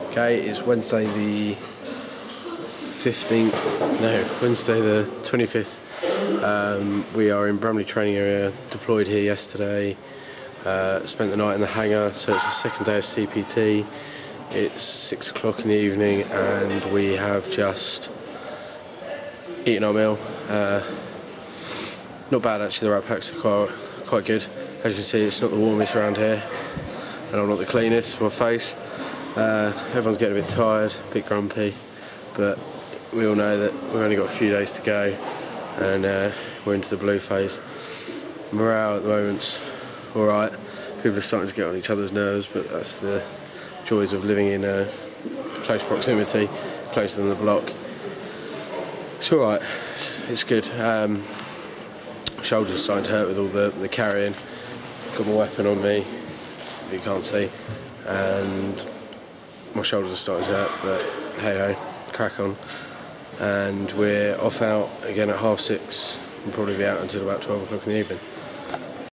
Okay, it's Wednesday the 15th, no, Wednesday the 25th. Um, we are in Bramley training area, deployed here yesterday, uh, spent the night in the hangar, so it's the second day of CPT. It's 6 o'clock in the evening and we have just eaten our meal. Uh, not bad actually, the rat packs are quite, quite good. As you can see, it's not the warmest around here and I'm not the cleanest my face. Uh, everyone's getting a bit tired, a bit grumpy, but we all know that we've only got a few days to go and uh, we're into the blue phase. Morale at the moment's alright. People are starting to get on each other's nerves, but that's the joys of living in uh, close proximity, closer than the block. It's alright, it's good. Um, shoulders starting to hurt with all the, the carrying. Got my weapon on me, you can't see, and shoulders are starting to hurt, but hey ho, crack on. And we're off out again at half six. We'll probably be out until about 12 o'clock in the evening.